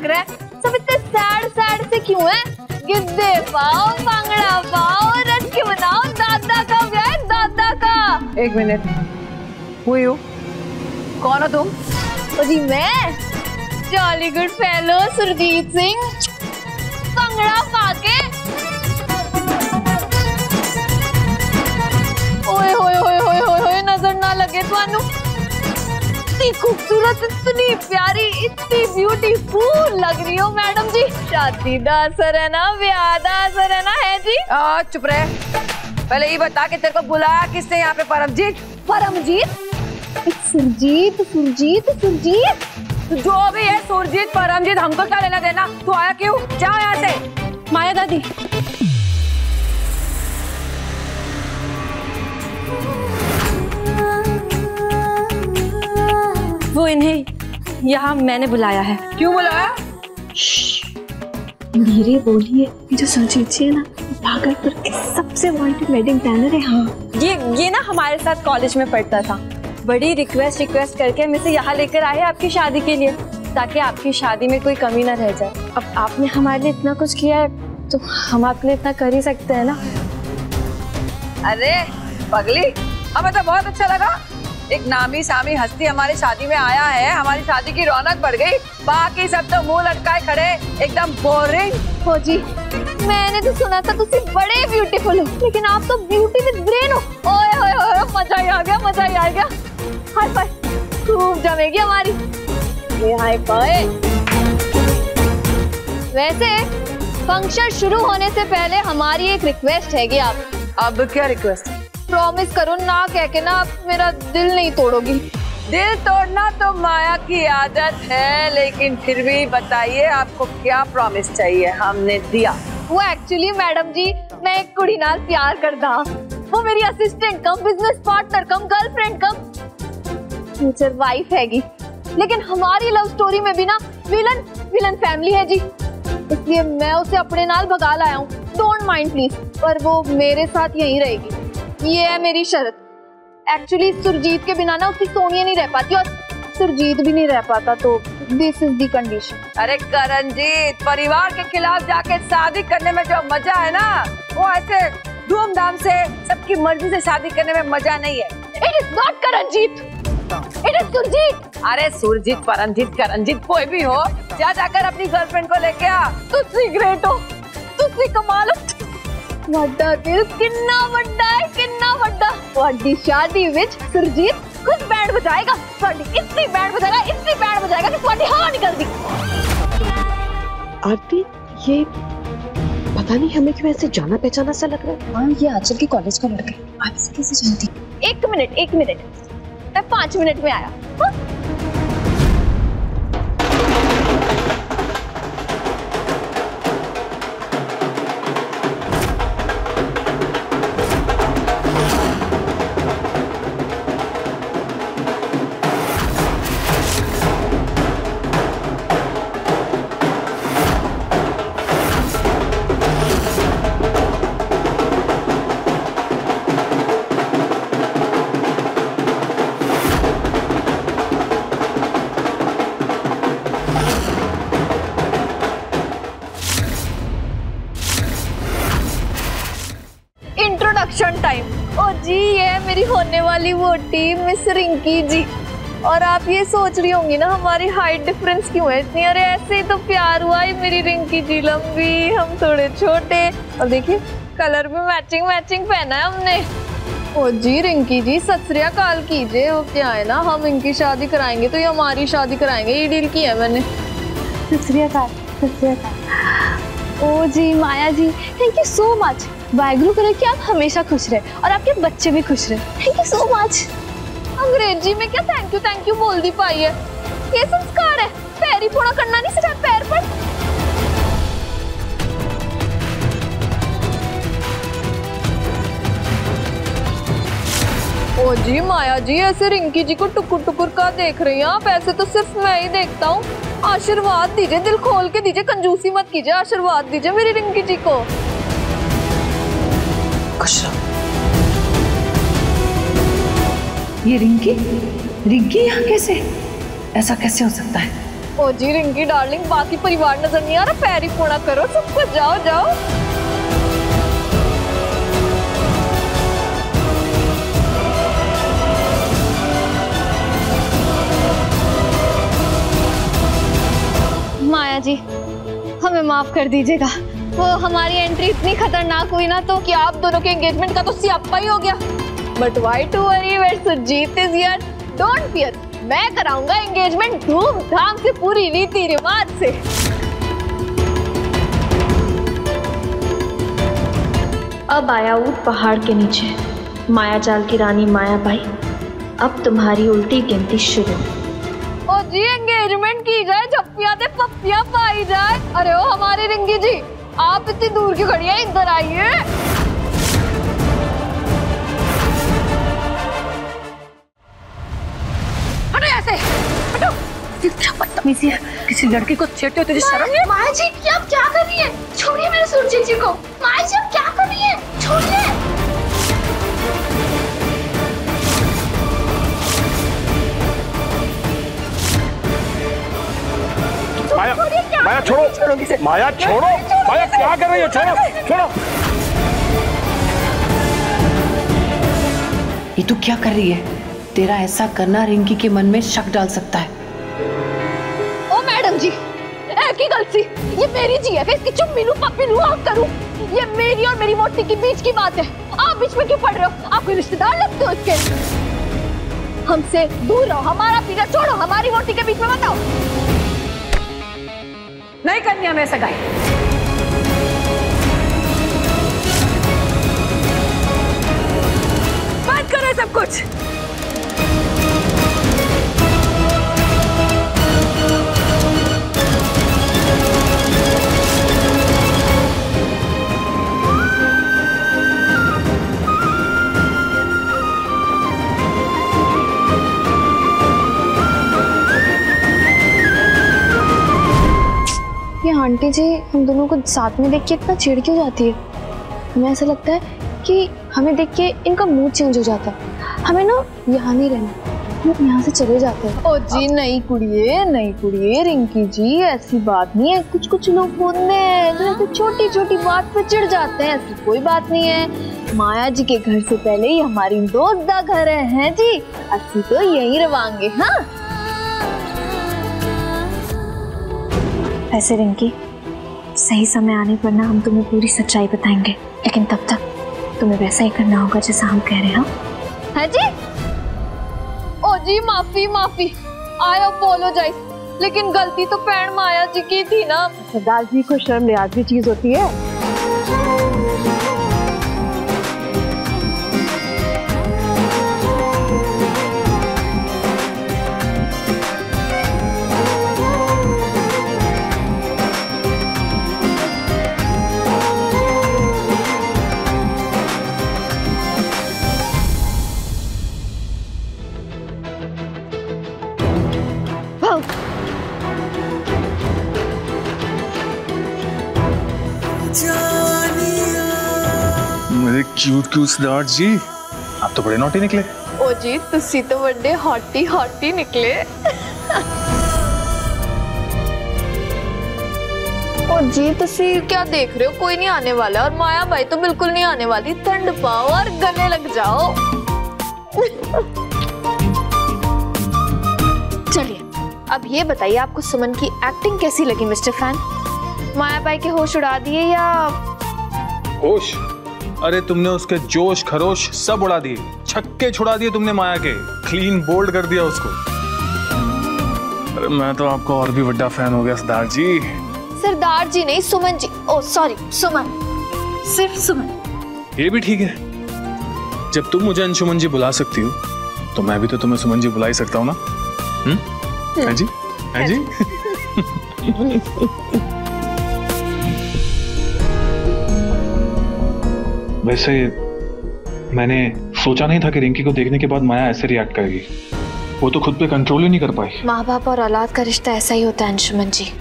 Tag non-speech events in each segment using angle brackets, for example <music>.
लग रहा है। सब इतने सैड सैड से क्यों है? गिद्दे पाओ भांगड़ा पाओ रट के बनाओ दादा का ब्याह दादा का। एक मिनट। हुई हो कौन हो तुम? अजी जी मैं। Jollywood fellow Surjeet Singh. Bhangra पाके ओए होए होए होए होए नज़र ना लगे थानू इतनी खूबसूरत इतनी प्यारी इतनी ब्यूटीफुल लग रही हो मैडम जी। शादी दा असर है ना ब्याह दा असर है ना है जी? आ, चुप रहे। पहले ये बता कि तेरे को बुलाया किसने यहाँ पे परमजीत? परमजीत? सुरजीत सुरजीत सुरजीत? जो भी है सुरजीत परमजीत हमको क्या लेना देना? तू आया क्यों? जाओ यहाँ से। माया दादी इन्हें यहाँ मैंने बुलाया है। क्यों बुलाया? धीरे बोलिए जो सुरजीत जी है ना भागलपुर के सबसे वांटेड वेडिंग प्लानर है हाँ। ये ये ना हमारे साथ कॉलेज में पढ़ता था। बड़ी रिक्वेस्ट रिक्वेस्ट करके हम इसे यहाँ लेकर आए आपकी शादी के लिए ताकि आपकी शादी में कोई कमी ना रह जाए। अब आपने हमारे लिए इतना कुछ किया है तो हम आपके लिए इतना कर ही सकते हैं ना। अरे पगली हमें तो बहुत अच्छा लगा। एक नामी सामी हस्ती हमारी शादी में आया है। हमारी शादी की रौनक बढ़ गई। बाकी सब तो मुँह लटकाए खड़े एकदम बोरिंग हो जी मैंने तो सुना था तुम बड़े ब्यूटीफुल हो लेकिन आप तो ब्यूटी विद ब्रेन हो। ओए ओए ओए मज़ा ही आ गया मज़ा ही आ गया। हाय फाय खूब जमेगी हमारी। ये हाय फाय। वैसे फ़ंक्शन शुरू होने से पहले हमारी एक रिक्वेस्ट हैगी आप अब क्या रिक्वेस्ट प्रॉमिस करो ना कह के ना आप मेरा दिल नहीं तोड़ोगी। दिल तोड़ना तो माया की आदत है लेकिन फिर भी बताइए आपको क्या प्रॉमिस चाहिए? हमने दिया। वो एक्चुअली मैडम जी मैं एक कुड़ी नाल प्यार करदा। वो मेरी assistant cum business partner cum girlfriend cum. Future wife हैगी। लेकिन हमारी लव स्टोरी में भी ना विलन विलन फैमिली है जी। इसलिए मैं उसे अपने नाल भगा लाया हूँ। डोंट माइंड प्लीज़ पर वो मेरे साथ यहीं रहेगी। ये है मेरी शर्त। एक्चुअली सुरजीत के बिना ना उसकी सोनिया नहीं रह पाती और सुरजीत भी नहीं रह पाता तो दिस इज़ दी कंडीशन अरे करणजीत परिवार के खिलाफ जाके शादी करने में जो मज़ा है ना वो ऐसे धूमधाम से सबकी मर्ज़ी से शादी करने में मज़ा नहीं है। It is not Karanjeet. It is Surjeet. अरे सुरजीत परमजीत करणजीत कोई भी हो जा जाकर अपनी गर्लफ्रेंड को लेके आ। तुझसे ग्रेट हो तुझसे कमाल हो। ਵੱਡਾ ਦਿਲ ਕਿੰਨਾ ਵੱਡਾ ਹੈ ਕਿੰਨਾ ਵੱਡਾ ਤੁਹਾਡੀ ਸ਼ਾਦੀ ਵਿੱਚ ਸੁਰਜੀਤ ਖੁਦ ਬੈਂਡ ਵਜਾਏਗਾ ਤੁਹਾਡੀ ਇਤਨੀ ਬੈਂਡ ਵਜਾਏਗਾ ਇਤਨੀ ਬੈਂਡ ਵਜਾਏਗਾ ਕਿ ਤੁਹਾਡੀ ਹਵਾ ਨਿਕਲਦੀ आरती ये पता नहीं हमें क्यों ऐसे जाना पहचाना सा लग रहा है हाँ ये आंचल के कॉलेज का लड़का है आप इसे कैसे जानती एक मिनट एक मिनट मैं पाँच मिनट में आया हाँ? टाइम ओ जी, ये मेरी होने वाली वोटी मिस रिंकी जी। और आप ये सोच रही होंगी ना, हमारी हाइट डिफरेंस क्यों है इतनी? अरे, ऐसे ही तो प्यार हुआ है मेरी रिंकी जी लंबी, हम थोड़े छोटे। और देखिए कलर भी मैचिंग मैचिंग पहना है हमने। ओ जी रिंकी जी सत्रिया काल कीजिए। वो क्या है ना, हम इनकी शादी कराएँगे तो ये हमारी शादी कराएँगे। ये डील की है मैंने। ओ जी, Maya ji thank you so much Waheguru करे कि आप हमेशा खुश रहे और आपके बच्चे भी खुश रहे। थैंक यू सो मच अंग्रेज़ी में क्या थैंक यू थैंक यू बोल दी पाई है? ये संस्कार है। पैर ही फोड़ा करना नहीं सिखाया पैर पर। ओ जी, माया जी, ऐसे रिंकी जी को टुकुर टुकुर का देख रही हैं आप? ऐसे तो सिर्फ़ मैं ही देखता हूँ। आशीर्वाद दीजिए, दिल खोल के दीजिए, कंजूसी मत कीजिए, आशीर्वाद दीजिए मेरी रिंकी जी को। खुश रहो। ये रिंकी? रिंकी यहाँ कैसे? ऐसा कैसे हो सकता है? ओ जी रिंकी डार्लिंग बाकी परिवार नज़र नहीं आ रहा? पैर ही फोड़ा करो सब कुछ जाओ जाओ। माया जी हमें माफ़ कर दीजिएगा। हमारी एंट्री इतनी खतरनाक हुई ना तो कि आप दोनों के एंगेजमेंट का तो सियापा ही हो गया। But why to worry wait Sujeet is here don't fear मैं कराऊँगा एंगेजमेंट धूमधाम से पूरी रीति रिवाज से। अब आया ऊट पहाड़ के नीचे। माया जाल की रानी माया बाई। अब तुम्हारी उल्टी गिनती शुरू। ओ जी एंगेजमेंट की जाए जप्पिया ते पप्पिया पाई जाए। अरे ओ, हमारी रिंगी जी। आप इतनी दूर क्यों खड़ी है? इधर आइए। हटो यहाँ से। हटो। क्या बदतमीजी है किसी लड़की को छेड़ते हो तुझे शर्म? नहीं माया जी आप क्या कर रही है? छोड़िए मेरे सुरजीत जी को। माया जी आप क्या कर रही है? छोड़िए। माया माया छोड़ो। माया छोड़ो। माया क्या कर रही है? छोड़ो। छोड़ो। ये तू क्या कर रही है? तेरा ऐसा करना रिंकी के मन में शक डाल सकता है। ओ मैडम जी ऐसी गलती? ये मेरी जी है इसकी चुम्मी लूँ पप्पी लूँ आप करूँ। ये मेरी और मेरी मोटी के बीच की बात है। आप बीच में क्यों पड़ रहे हो? आप कोई रिश्तेदार लगते हो इसके? हमसे दूर रहो हमारा पीछा छोड़ो हमारी मोटी के बीच में बताओ नहीं करनी हमें सगाई। बंद करो सब कुछ। ये आंटी जी हम दोनों को साथ में देख के इतना चिढ़ क्यों जाती है? हमें ऐसा लगता है कि हमें देख के इनका मूड चेंज हो जाता है। हमें ना यहाँ नहीं रहना यहाँ से चले जाते हैं। ओ जी नहीं कुड़िए नहीं कुड़िए रिंकी जी ऐसी बात नहीं है। कुछ कुछ लोग होते हैं ऐसे छोटी छोटी बात पे चिढ़ जाते हैं ऐसी कोई बात नहीं है। माया जी के घर से पहले ही हमारी दोस्त का घर है, हैं जी। असली तो यहीं रवांगे हाँ? ऐसे रिंकी सही समय आने पर ना हम तुम्हें पूरी सच्चाई बताएँगे लेकिन तब तक तुम्हें वैसा ही करना होगा जैसा हम कह रहे हैं हाँ? है जी? ओ जी माफ़ी माफ़ी। आई अपोलोजाइज लेकिन गलती तो पैण माया जी की थी ना। सरदार जी को शर्म लिहाज भी चीज़ होती है। मेरे क्यूट क्यूट स्टार्ट जी, आप तो बड़े नोटी निकले। ओ जी, तुसी तो बड़े हॉटी हॉटी निकले। ओ जी, तुसी क्या देख रहे हो? कोई नहीं आने वाला और माया भाई तो बिल्कुल नहीं आने वाली। ठंड पाओ और गले लग जाओ। अब ये बताइए आपको सुमन की एक्टिंग कैसी लगी मिस्टर फ़ैन? माया बाई के होश उड़ा दिए या होश? अरे तुमने उसके जोश खरोश सब उड़ा दिए। छक्के छुड़ा दिए तुमने माया के। क्लीन बोल्ड कर दिया उसको। अरे मैं तो आपका और भी बड़ा फ़ैन हो गया सरदार जी। सरदार जी नहीं सुमन जी। ओ सॉरी सुमन। सिर्फ़ सुमन। ये भी ठीक है। जब तुम मुझे अंशुमन जी बुला सकती हो तो मैं भी तो तुम्हें सुमन जी बुला ही सकता हूँ ना? हम्म? हाँ जी? हाँ जी? <laughs> वैसे मैंने सोचा नहीं था कि रिंकी को देखने के बाद माया ऐसे रिएक्ट करेगी। वो तो खुद पे कंट्रोल ही नहीं कर पाई। माँ बाप और औलाद का रिश्ता ऐसा ही होता है अंशुमन जी।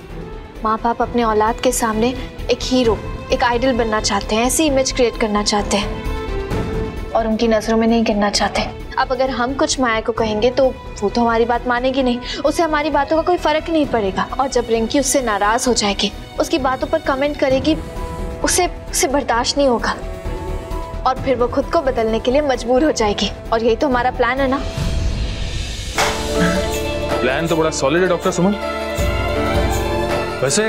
माँ बाप अपने औलाद के सामने एक हीरो एक आइडल बनना चाहते हैं ऐसी इमेज क्रिएट करना चाहते हैं। और उनकी नज़रों में नहीं गिरना चाहते। अब अगर हम कुछ माया को कहेंगे तो वो तो हमारी बात मानेगी नहीं। उसे हमारी बातों का कोई फ़र्क नहीं पड़ेगा। और जब रिंकी उससे नाराज़ हो जाएगी उसकी बातों पर कमेंट करेगी उसे उसे बर्दाश्त नहीं होगा। और फिर वो खुद को बदलने के लिए मजबूर हो जाएगी। और यही तो हमारा प्लान है ना। प्लान तो बड़ा सॉलिड है डॉक्टर सुमन। वैसे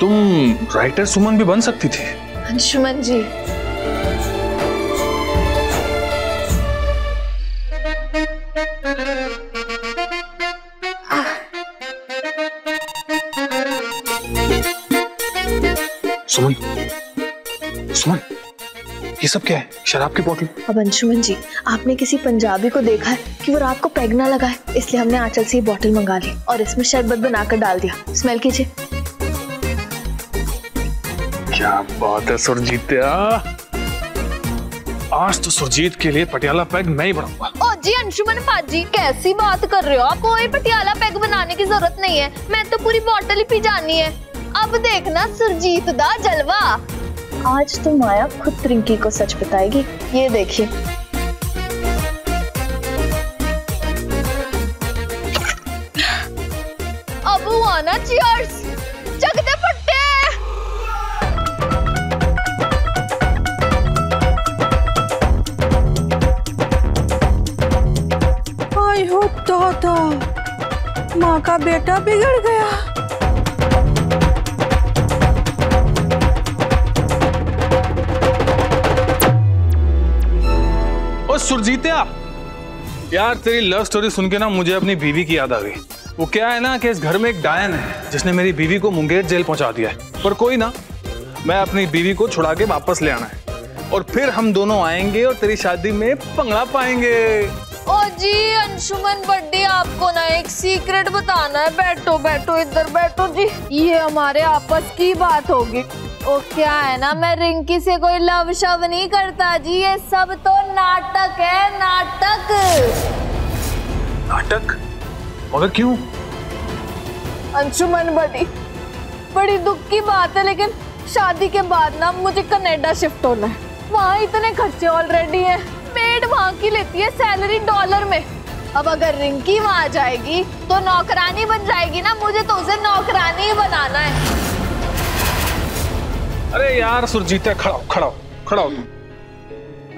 तुम राइटर सुमन भी बन सकती थी। अंशुमन जी ये सब क्या है? शराब की बोतल अब अंशुमन जी आपने किसी पंजाबी को देखा है कि वो रात को पैग ना लगाए? इसलिए हमने आंचल से ये बोतल मंगा ली और इसमें शरबत बनाकर डाल दिया। स्मेल कीजिए। क्या बात है सुरजीत्या आज तो सुरजीत के लिए पटियाला पैग मैं ही बनाऊँगा। ओ जी अंशुमन पाजी कैसी बात कर रहे हो? आप कोई पटियाला पैग बनाने की ज़रूरत नहीं है। मैं तो पूरी बोतल ही पी जानी है। अब देखना सुरजीत दा जलवा। आज तो माया खुद रिंकी को सच बताएगी। ये देखिए। अब चियर्स जगते हो दादा माँ का बेटा बिगड़ गया। सुरजीत्या यार तेरी लव स्टोरी सुन के ना मुझे अपनी बीवी की याद आ गई। वो क्या है ना कि इस घर में एक डायन है जिसने मेरी बीवी को मुंगेर जेल पहुँचा दिया है। पर कोई ना मैं अपनी बीवी को छुड़ा के वापस ले आना है। और फिर हम दोनों आएँगे और तेरी शादी में पंगड़ा पाएँगे। ओ जी अंशुमन बड्डी आपको ना एक सीक्रेट बताना है। बैठो बैठो इधर बैठो जी। ये हमारे आपस की बात होगी। ओ क्या है ना? मैं रिंकी से कोई लव शव नहीं करता जी। ये सब तो नाटक है नाटक। नाटक? मगर क्यों? अंशुमन बड़ी बड़ी दुख की बात है लेकिन शादी के बाद ना मुझे कनाडा शिफ्ट होना है। वहाँ इतने खर्चे ऑलरेडी हैं। पेड वहाँ की लेती है सैलरी डॉलर में। अब अगर रिंकी वहाँ जाएगी तो नौकरानी बन जाएगी ना मुझे तो उसे नौकरानी ही बनाना है। अरे यार सुरजीत्या खड़ा खड़ा खड़ा हो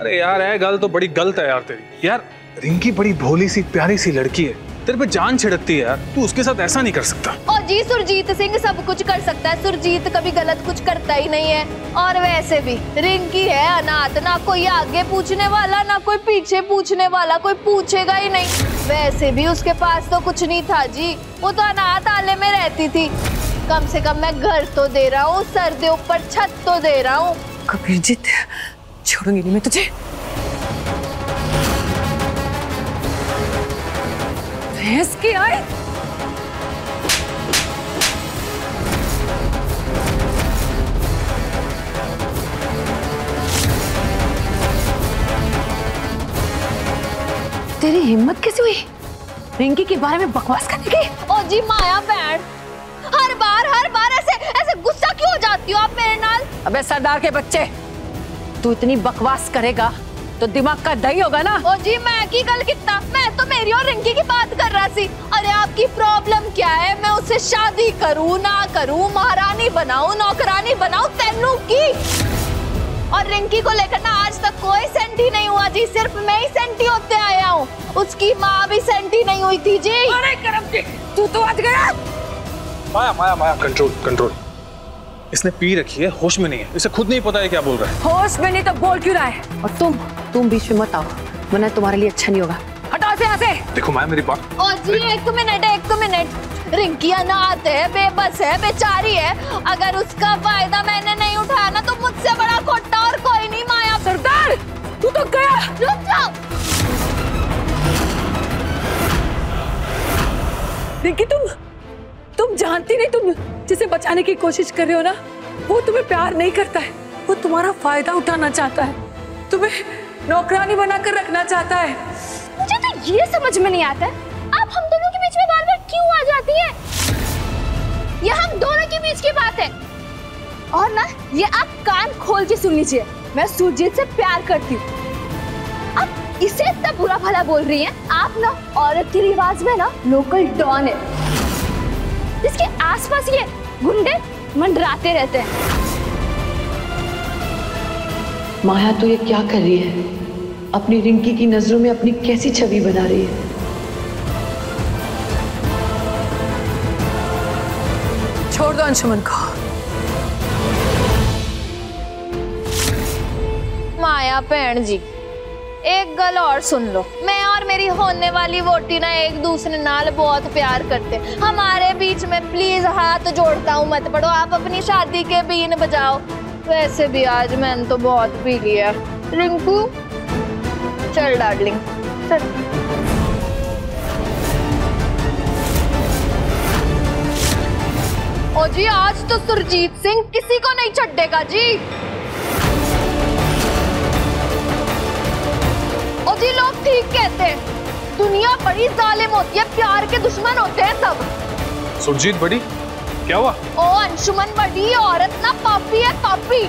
अरे यार है गल तो बड़ी गलत है यार तेरी। यार, रिंकी बड़ी भोली सी, प्यारी सी लड़की है। तेरे पे जान छिड़कती है यार। तू उसके साथ ऐसा नहीं कर सकता। और जी, सुरजीत सिंह सब कुछ कर सकता है। सुरजीत कभी गलत कुछ करता ही नहीं है। और वैसे भी, रिंकी है अनाथ। ना कोई आगे पूछने वाला, ना कोई पीछे पूछने वाला, कोई पूछेगा ही नहीं। वैसे भी उसके पास तो कुछ नहीं था जी। वो तो अनाथ आले में रहती थी। कम से कम मैं घर तो दे रहा हूँ सर दे ऊपर छत तो दे रहा हूँ। कबीरजीत छोड़ूँगी नहीं मैं तुझे। भैंस की आए तेरी हिम्मत कैसे हुई? रिंकी के बारे में बकवास करने की? ओ जी माया बैंड क्यों हो आप मेरे नाल? अबे सरदार के बच्चे तू इतनी बकवास करेगा तो दिमाग का दही होगा ना? ओ जी मैं की गल कितना मैं तो मेरी और रिंकी की बात कर रहा सी। अरे आपकी प्रॉब्लम क्या है? मैं उससे शादी करूँ ना करूँ महारानी बनाऊँ नौकरानी बनाऊँ तेनू की? और रिंकी को लेकर ना आज तक कोई सेंटी नहीं हुआ जी सिर्फ़ मैं ही सेंटी होते आया हूँ। उसकी माँ भी सेंटी नहीं हुई थी जी। अरे करम जी तू तो आज गया। माया माया माया कंट्रोल कंट्रोल इसने पी रखी है होश में नहीं है। इसे खुद नहीं पता है क्या बोल रहा है। होश में नहीं तो बोल क्यों रहा है? और तुम तुम बीच में मत आओ। वरना तुम्हारे लिए अच्छा नहीं होगा। हटाओ से यहाँ से। देखो माया मेरी बात और जी एक मिनट एक मिनट। रिंकी अनाथ है बेबस है बेचारी है। अगर उसका फ़ायदा मैंने नहीं उठाया ना तो मुझसे बड़ा खोटा और कोई नहीं माया। सरदार तू तो गया। रुक जाओ। रिंकी तुम तुम जानती नहीं तुम जिसे बचाने की कोशिश कर रहे हो ना, वो तुम्हें प्यार नहीं करता है। वो तुम्हारा फ़ायदा उठाना चाहता है। तुम्हें नौकरानी बनाकर रखना चाहता है। मुझे तो ये समझ में नहीं आता आप हम दोनों के बीच में बार बार क्यों आ जाती है? ये हम दोनों के बीच की बात है। और ना, ये आप कान खोल के सुन लीजिए। मैं सुरजीत से प्यार करती हूँ। आप इसे इतना बुरा भला बोल रही हैं? आप ना औरत के रिवाज में ना लोकल डॉन है। जिसके आसपास ये गुंडे मंडराते रहते हैं। माया तो ये क्या कर रही है? अपनी रिंकी की नज़रों में अपनी कैसी छवि बना रही है? छोड़ दो अंशुमन को। माया भैन जी एक गल और सुन लो। मैं और मेरी होने वाली वोटी ना एक दूसरे नाल बहुत प्यार करते। हमारे बीच में प्लीज़ हाथ जोड़ता हूँ मत पड़ो, आप अपनी शादी के बीन बजाओ। वैसे भी आज मैंने तो बहुत पी लिया रिंकू, चल डार्लिंग चल। ओ जी, आज तो सुरजीत सिंह किसी को नहीं छड्डेगा जी। ठीक कहते। हैं दुनिया बड़ी जालिम होती है प्यार के दुश्मन होते हैं सब। सुरजीत बड़ी क्या हुआ? ओ अंशुमन बड़ी औरत ना पापी है पापी।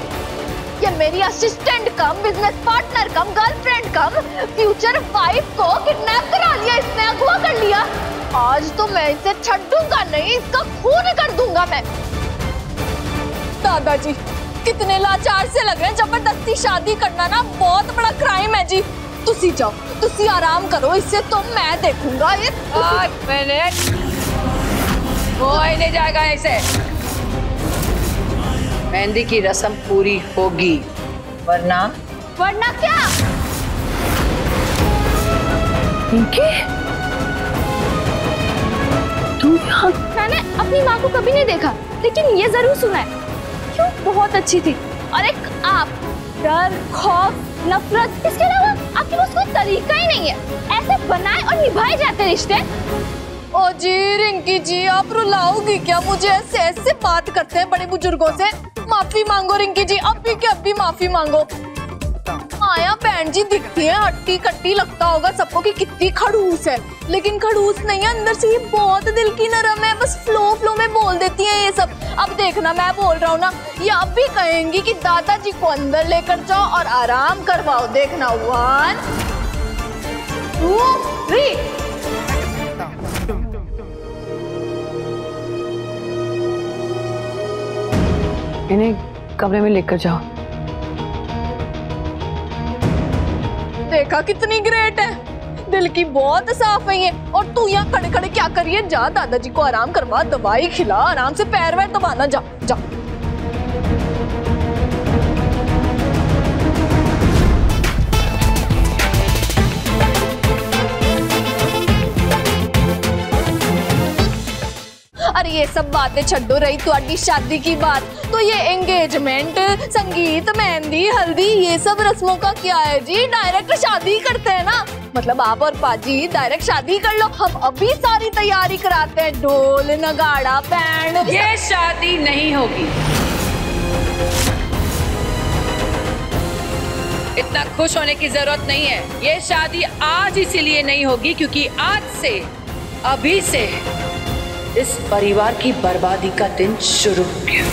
ये मेरी assistant cum business partner cum girlfriend cum future wife को किडनैप करा लिया इसने अगवा कर लिया। आज तो मैं इसे छड्डूँगा नहीं इसका खून कर दूँगा मैं। दादाजी कितने लाचार से लग रहे हैं ज़बरदस्ती शादी करना ना बहुत बड़ा क्राइम है जी। तुसी जाओ तुसी आराम करो इससे तो मैं देखूँगा ये एक मिनट कोई नहीं जाएगा ऐसे मेहंदी की रस्म पूरी होगी वरना वरना क्या? तू यहाँ मैंने अपनी माँ को कभी नहीं देखा लेकिन ये ज़रूर सुना है। क्यों? बहुत अच्छी थी। और एक आप डर खौफ नफरत? इसके अलावा आपके पास कोई तरीका ही नहीं है। ऐसे बनाए और निभाए जाते रिश्ते। ओ जी, रिंकी जी, आप रुलाओगी क्या? मुझे ऐसे ऐसे बात करते हैं बड़े बुज़ुर्गों से। माफ़ी मांगो रिंकी जी अब भी क्या अब भी माफ़ी मांगो। माया बहन जी दिखती है, हट्टी कट्टी लगता होगा सबको कि कितनी खड़ूस है। लेकिन खड़ूस नहीं है अंदर से ये बहुत दिल की नरम है, बस फ्लो फ्लो में बोल देती है ये सब। अब देखना मैं बोल रहा हूँ ना, ये अब भी कहेंगी कि दादाजी को अंदर लेकर जाओ और आराम करवाओ। देखना वन टू थ्री इन्हें कमरे में लेकर जाओ। देखा कितनी ग्रेट है। दिल की बहुत साफ़ है ये। और तू यहाँ खड़े खड़े क्या करिए? जा दादाजी को आराम करवा, दवाई खिला, आराम से पैर वैर दबाना जा। जा। ये सब बातें छड्डो रही तुम्हारी शादी की बात। तो ये एंगेजमेंट संगीत, मेहंदी, हल्दी, ये सब रस्मों का क्या है जी? डायरेक्ट शादी करते हैं ना? मतलब आप और पाजी डायरेक्ट शादी कर लो। हम अभी सारी तैयारी कराते हैं। ढोल, नगाड़ा बैंड ये शादी नहीं होगी। इतना खुश होने की ज़रूरत नहीं है। ये शादी आज इसीलिए नहीं होगी क्योंकि आज से, अभी से इस परिवार की बर्बादी का दिन शुरू हो गया।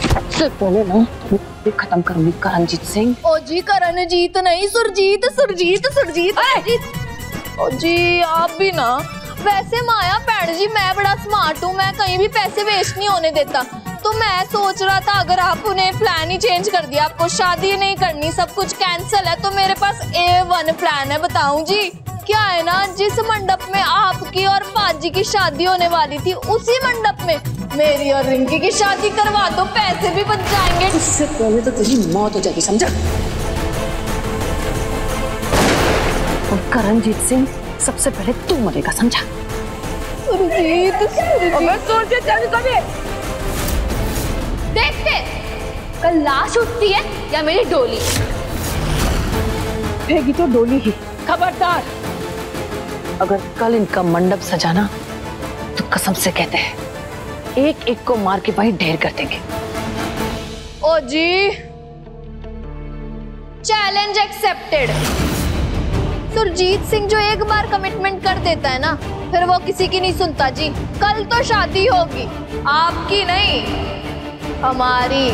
सबसे पहले ना खत्म करूँगी करणजीत सिंह। ओ जी करणजीत नहीं सुरजीत सुरजीत सुरजीत सुरजीत। ओ जी आप भी ना वैसे माया भैन जी मैं बड़ा स्मार्ट हूँ मैं कहीं भी पैसे वेस्ट नहीं होने देता। तो मैं सोच रहा था अगर आपने प्लान ही चेंज कर दिया आपको शादी नहीं करनी सब कुछ कैंसिल है तो मेरे पास ए वन प्लान है बताऊँ जी। क्या है ना जिस मंडप में आपकी और पाजी की शादी होने वाली थी उसी मंडप में मेरी और रिंकी की शादी करवा दो पैसे भी बच जाएँगे। इससे पहले तो तेरी मौत हो जाएगी समझा? और करणजीत सिंह सबसे पहले तू मरेगा समझा? देखते कल लाश उठती है या मेरी डोली? तो डोली ही। खबरदार। अगर कल इनका मंडप सजाना तो कसम से कहते हैं एक एक को मार के वही ढेर कर देंगे। ओ जी। चैलेंज एक्सेप्टेड सुरजीत सिंह जो एक बार कमिटमेंट कर देता है ना, फिर वो किसी की नहीं सुनता जी। कल तो शादी होगी, आपकी नहीं, हमारी।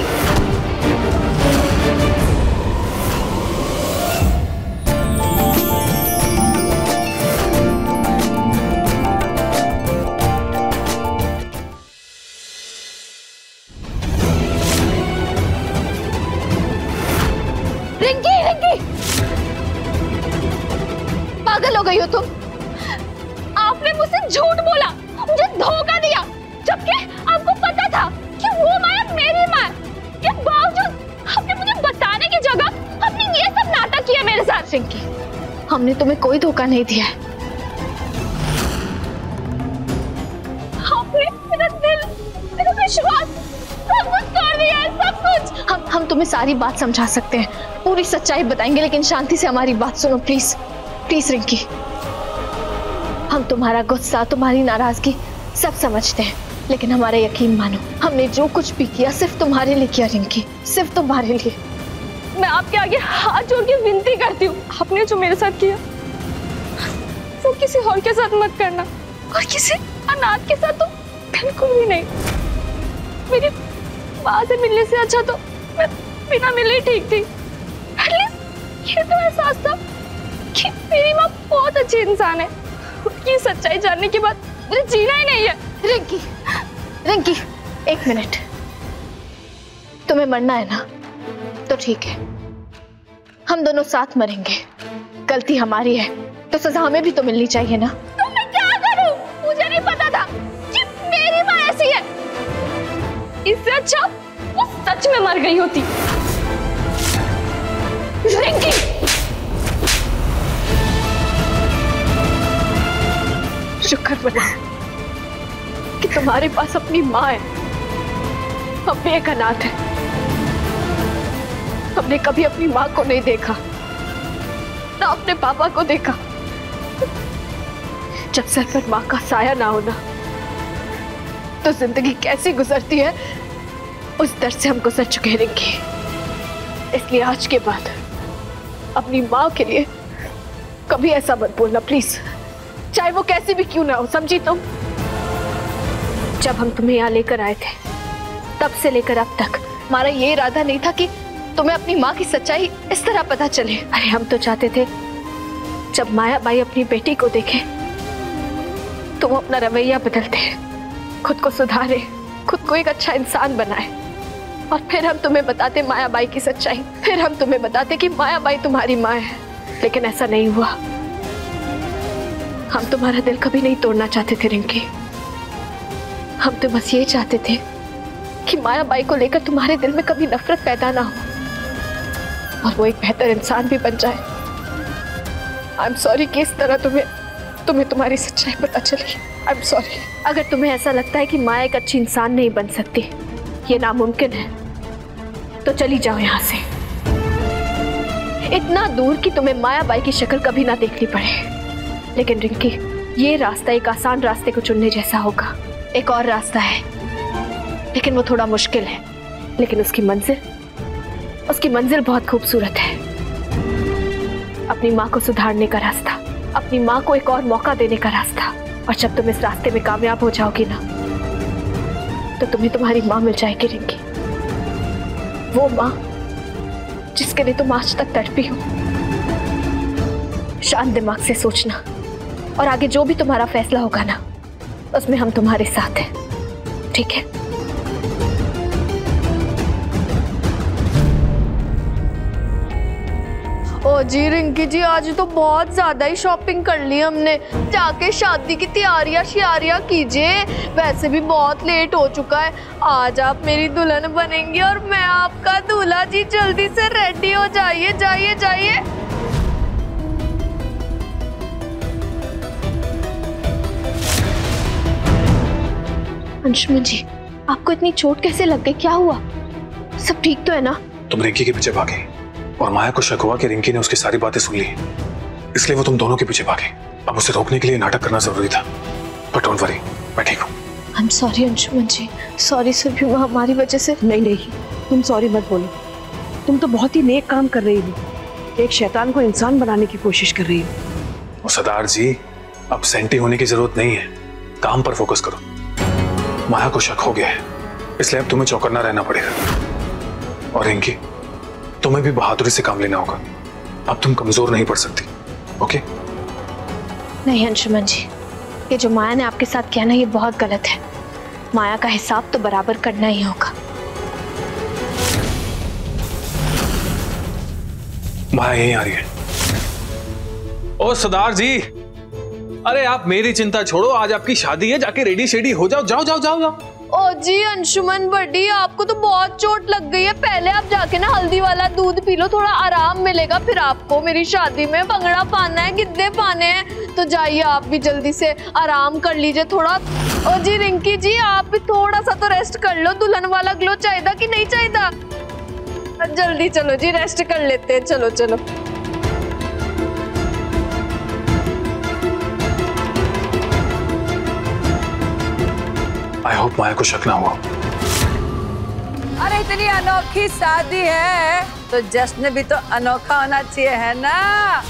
हमने तुम्हें कोई धोखा नहीं दिया है। मेरा दिल मेरा विश्वास सब कुछ तोड़ दिया है सब कुछ। हम हम तुम्हें सारी बात समझा सकते हैं। पूरी सच्चाई बताएँगे लेकिन शांति से हमारी बात सुनो प्लीज़ प्लीज़ रिंकी। हम तुम्हारा गुस्सा तुम्हारी नाराज़गी सब समझते हैं लेकिन हमारा यकीन मानो हमने जो कुछ भी किया सिर्फ़ तुम्हारे लिए किया रिंकी। सिर्फ़ तुम्हारे लिए। मैं आपके आगे हाथ जोड़ के विनती करती हूँ। आपने जो मेरे साथ किया, वो किसी और के साथ मत करना। और किसी अनाथ के साथ तो बिल्कुल भी नहीं। मेरी माँ से मिलने से अच्छा तो मैं बिना मिले ठीक थी। ये तो एहसास था कि मेरी माँ बहुत अच्छी इंसान है। उसकी सच्चाई जानने के बाद मुझे जीना ही नहीं है। रिंकी रिंकी, एक मिनट। तुम्हें मरना है ना तो ठीक है। हम दोनों साथ मरेंगे। गलती हमारी है तो सजा हमें भी तो मिलनी चाहिए ना? तो मैं क्या करूँ? मुझे नहीं पता था कि मेरी माँ ऐसी है। इससे अच्छा वो सच में मर गई होती। रिंकी! शुक्र बना कि तुम्हारे पास अपनी माँ है। भी एक अनाथ है। हमने कभी अपनी माँ को नहीं देखा। ना अपने पापा को देखा। जब सर पर माँ का साया ना होना तो ज़िंदगी कैसी गुजरती है, उस दर से हम गुजर चुके रहेंगे इसलिए आज के बाद अपनी माँ के लिए कभी ऐसा मत बोलना प्लीज़ चाहे वो कैसी भी क्यों ना हो, समझी तुम? जब हम तुम्हें यहाँ लेकर आए थे, तब से लेकर अब तक हमारा ये इरादा नहीं था कि तुम्हें अपनी माँ की सच्चाई इस तरह पता चले। अरे, हम तो चाहते थे, जब माया बाई अपनी बेटी को देखे तो वो अपना रवैया बदलते, खुद को सुधारे, खुद को एक अच्छा इंसान बनाए। और फिर हम तुम्हें बताते माया बाई की सच्चाई, फिर हम तुम्हें बताते कि माया बाई तुम्हारी माँ है। लेकिन ऐसा नहीं हुआ। हम तुम्हारा दिल कभी नहीं तोड़ना चाहते थे, रिंकी। हम तो बस ये चाहते थे कि माया बाई को लेकर तुम्हारे दिल में कभी नफरत पैदा ना हो। और वो एक बेहतर इंसान भी बन जाए। आई एम सॉरी कि इस तरह तुम्हें तुम्हें तुम्हारी सच्चाई पता चली। आई एम सॉरी अगर तुम्हें ऐसा लगता है कि माया एक अच्छी इंसान नहीं बन सकती, ये नामुमकिन है। तो चली जाओ यहाँ से। इतना दूर कि तुम्हें माया बाई की शक्ल कभी ना देखनी पड़े। लेकिन रिंकी, ये रास्ता एक आसान रास्ते को चुनने जैसा होगा। एक और रास्ता है। लेकिन वो थोड़ा मुश्किल है। लेकिन उसकी मंजिल उसकी मंजिल बहुत खूबसूरत है। अपनी माँ को सुधारने का रास्ता, अपनी माँ को एक और मौका देने का रास्ता। और जब तुम इस रास्ते में कामयाब हो जाओगी ना तो तुम्हें तुम्हारी माँ मिल जाएगी, रिंकी। वो माँ जिसके लिए तुम आज तक तड़पी हो। शांत दिमाग से सोचना और आगे जो भी तुम्हारा फैसला होगा ना, उसमें हम तुम्हारे साथ हैं। ठीक है? जी रिंकी जी आज तो बहुत ज़्यादा ही शॉपिंग कर ली हमने। जाके शादी की तैयारियाँ शियारियाँ कीजिए। वैसे भी बहुत लेट हो चुका है। आज आप मेरी दुल्हन बनेंगी और मैं आपका दूल्हा। जी जल्दी से रेडी हो जाइए जाइए जाइए। अंशुमन जी आपको इतनी चोट कैसे लग गई? क्या हुआ? सब ठीक तो है ना? तुम रिंकी के पीछे भागे। और माया को शक हुआ कि रिंकी ने उसकी सारी बातें सुन ली। इसलिए वो तुम दोनों के पीछे भागे। अब उसे रोकने के लिए नाटक करना ज़रूरी था। बट डोंट वरी मैं ठीक हूँ। I am sorry Anshuman ji. Sorry सभी हमारी वजह से नहीं नहीं। तुम सॉरी मत बोलो। तुम तो बहुत ही नेक काम कर रही हो। एक शैतान को इंसान बनाने की कोशिश कर रही हो। और सरदार जी अब सेंटी होने की ज़रूरत नहीं है। काम पर फोकस करो। माया को शक हो गया है। इसलिए अब तुम्हें चौकन्ना रहना पड़ेगा। और रिंकी? तुम्हें भी बहादुरी से काम लेना होगा। अब तुम कमज़ोर नहीं पड़ सकती ओके? नहीं अंशुमन जी ये जो माया ने आपके साथ किया ना ये बहुत गलत है। माया का हिसाब तो बराबर करना ही होगा। माया यहीं आ रही है। ओ सरदार जी अरे आप मेरी चिंता छोड़ो आज आपकी शादी है जाके रेडी शेडी हो जाओ जाओ जाओ जाओ जाओ। ओ जी, अंशुमन बड़ी, आपको तो बहुत चोट लग गई है। पहले आप जाके ना हल्दी वाला दूध पी लो, थोड़ा आराम मिलेगा। फिर आपको मेरी शादी में भंगड़ा पाना है, गिद्दे पाने हैं। तो जाइए आप भी जल्दी से आराम कर लीजिए थोड़ा। ओ जी, रिंकी जी, आप भी थोड़ा सा तो रेस्ट कर लो। दुल्हन वाला ग्लो चाहिए कि नहीं चाहिए जल्दी चलो जी रेस्ट कर लेते हैं। चलो चलो। आई होप माया को शक ना हुआ। अरे इतनी अनोखी शादी है तो जश्न भी तो अनोखा होना चाहिए है ना?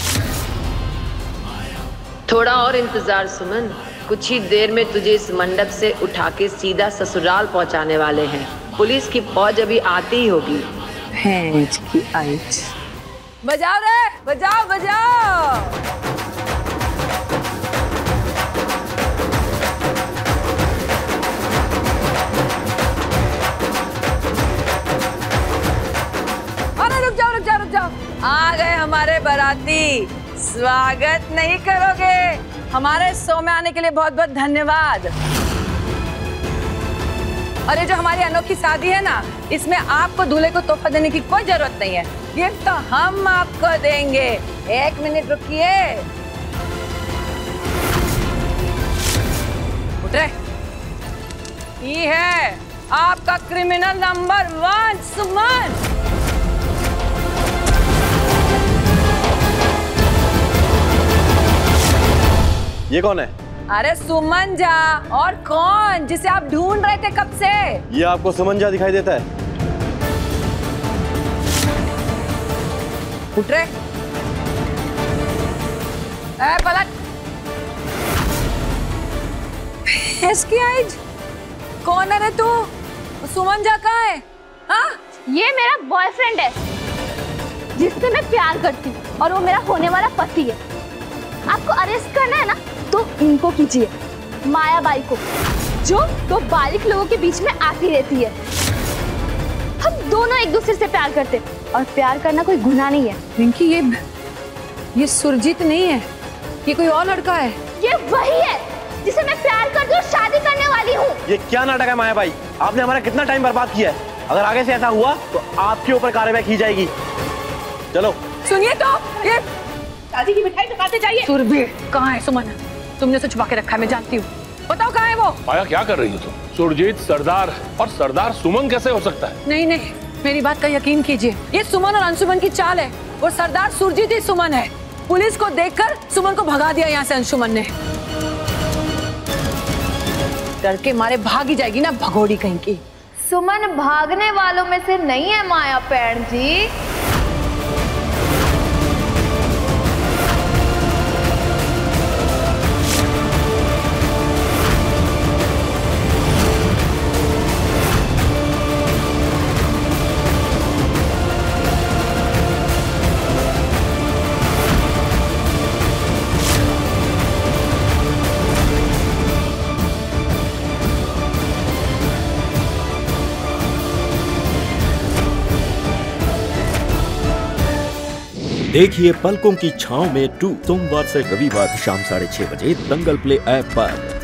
थोड़ा और इंतज़ार सुमन कुछ ही देर में तुझे इस मंडप से उठा के सीधा ससुराल पहुँचाने वाले हैं। पुलिस की फौज अभी आती ही होगी। की आइट। बजाओ रे बजाओ बजाओ! जाओ। आ गए हमारे बराती। स्वागत नहीं करोगे। हमारे शो में आने के लिए बहुत बहुत धन्यवाद। और ये जो हमारी अनोखी शादी है ना, इसमें आपको दूल्हे को तोहफा देने की कोई ज़रूरत नहीं है। गिफ्ट तो हम आपको देंगे। एक मिनट रुकिए। ये है आपका क्रिमिनल नंबर वन सुमन। ये कौन है? अरे सुमन जा और कौन जिसे आप ढूंढ रहे थे कब से? ये आपको सुमन जा दिखाई देता है। उठ रहे। ए, पलट। आइज़ कौन है तू? सुमन जा कहाँ है? हाँ? ये मेरा बॉयफ्रेंड है जिससे मैं प्यार करती हूँ और वो मेरा होने वाला पति है। आपको अरेस्ट करना है ना? तो इनको कीजिए मायाबाई को जो दो बालिक लोगों के बीच में आती रहती है। हम दोनों एक दूसरे से प्यार करते हैं और प्यार करना कोई गुनाह नहीं है। रिंकी ये ये सुरजीत नहीं है ये कोई और लड़का है। ये वही है जिसे मैं प्यार करती हूँ शादी करने वाली हूँ। ये क्या नाटक है माया भाई आपने हमारा कितना टाइम बर्बाद किया है? अगर आगे से ऐसा हुआ तो आपके ऊपर कार्रवाई की जाएगी। चलो। सुनिए तो ये शादी की मिठाई तो खाते जाइए। सुरभीर कहाँ है सुमन? तुमने उसे छुपा के रखा है मैं जानती हूँ। बताओ कहाँ है वो? माया क्या कर रही हो तुम? सुरजीत सरदार और सरदार सुमन कैसे हो सकता है? नहीं नहीं मेरी बात का यकीन कीजिए। ये सुमन और अंशुमन की चाल है वो सरदार सुरजीत ही सुमन है। पुलिस को देखकर सुमन को भगा दिया यहाँ से अंशुमन ने। डर के मारे भाग ही जाएगी ना भगोड़ी कहीं की। सुमन भागने वालों में से नहीं है माया पैण जी। देखिए पलकों की छाव में टू। सोमवार से रविवार शाम साढ़े छह बजे दंगल प्ले ऐप पर।